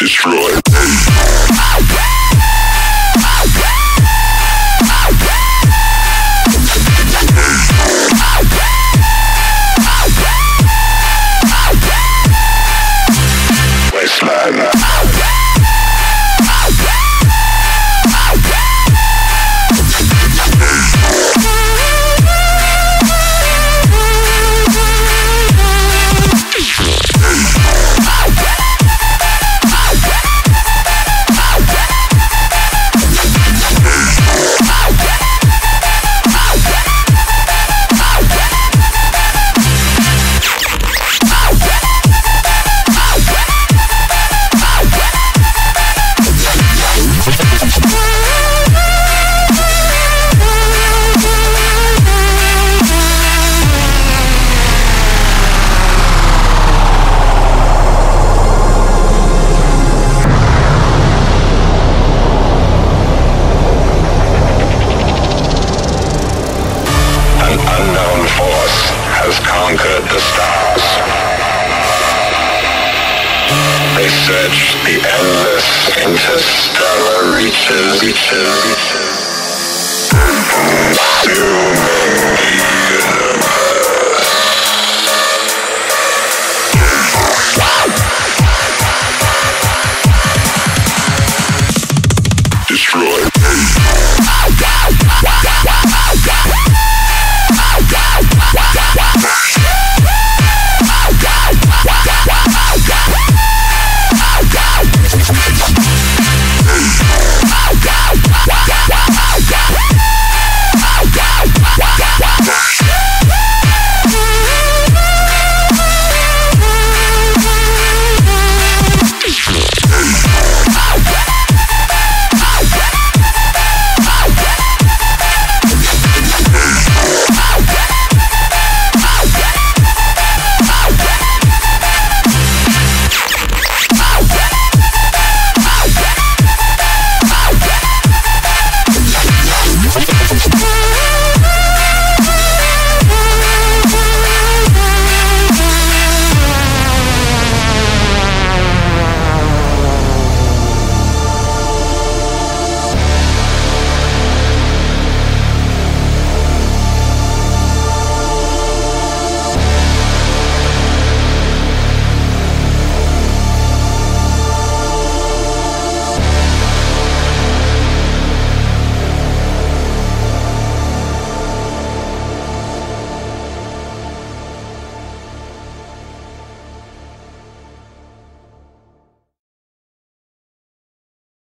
Destroyed. An unknown force has conquered the stars. They search the endless interstellar reaches, reaches, reaches.